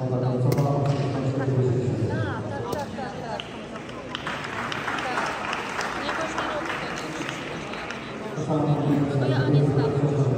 Ona tam co tak, tak, tak, ma, Państwo nie powiedzieli. Proszę Pana, Panie Przewodniczący.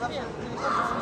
Tapi y a